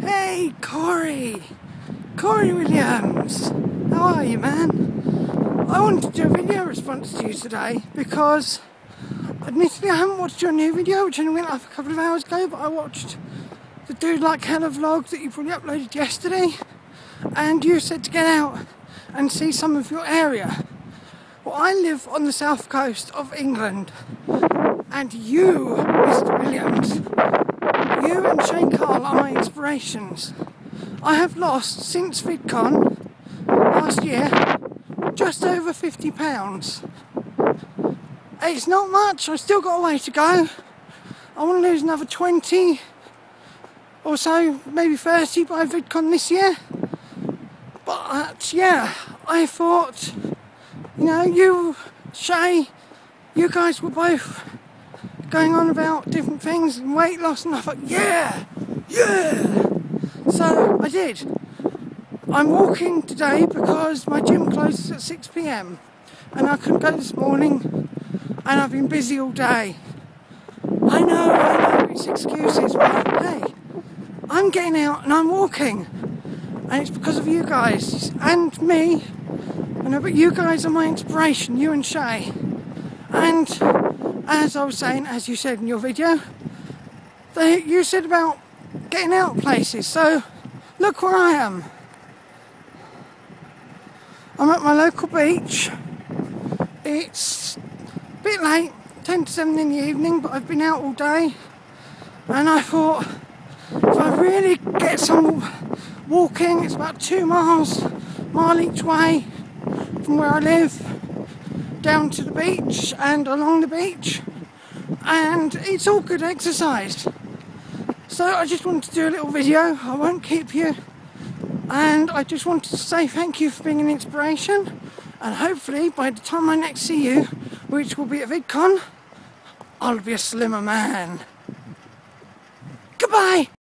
Hey, Cory! Cory Williams! How are you, man? I wanted to do a video response to you today because, admittedly, I haven't watched your new video, which only went up a couple of hours ago, but I watched the Dude Like Hella vlog that you probably uploaded yesterday, and you said to get out and see some of your area. Well, I live on the south coast of England, and you, Mr. Williams, you and Shay Carl are my inspirations. I have lost since VidCon last year just over 50 pounds. It's not much, I've still got a way to go. I want to lose another 20 or so, maybe 30 by VidCon this year. But yeah, I thought, you know, you, Shay, you guys were both going on about different things and weight loss, and I thought, yeah, yeah. So I did. I'm walking today because my gym closes at 6 pm and I couldn't go this morning and I've been busy all day. I know, I know, it's excuses, but hey, I'm getting out and I'm walking. And it's because of you guys and me. I know, but you guys are my inspiration, you and Shay. And as I was saying, as you said in your video, they, you said about getting out places. So look where I am. I'm at my local beach. It's a bit late, 10 to 7 in the evening, but I've been out all day. And I thought, if I really get some walking, it's about two miles, mile each way from where I live down to the beach and along the beach. And it's all good exercise. So I just wanted to do a little video. I won't keep you. And I just wanted to say thank you for being an inspiration. And hopefully by the time I next see you, which will be at VidCon, I'll be a slimmer man. Goodbye!